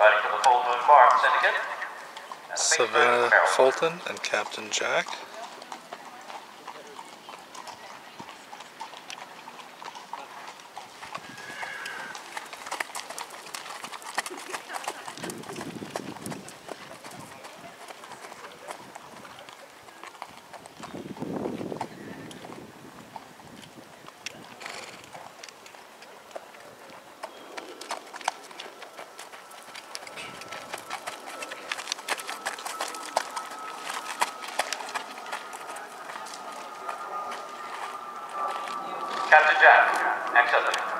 Riding for the Full Moon Farm Syndicate. and the Pink Bird Savannah Fulton and Captain Jack. Captain Jack, excellent.